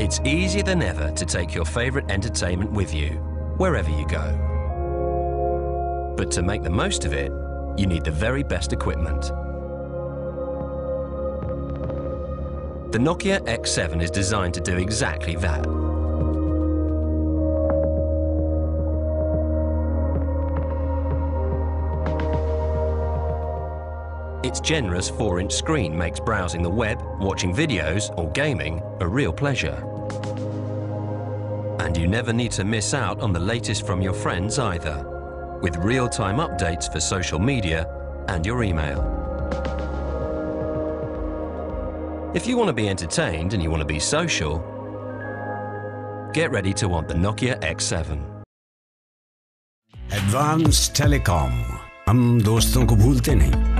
It's easier than ever to take your favorite entertainment with you, wherever you go. But to make the most of it, you need the very best equipment. The Nokia X7 is designed to do exactly that. Its generous 4-inch screen makes browsing the web, watching videos or gaming a real pleasure. And you never need to miss out on the latest from your friends either, with real-time updates for social media and your email. If you want to be entertained and you want to be social, get ready to want the Nokia X7. Advance telecom हम दोस्तों को भूलते नहीं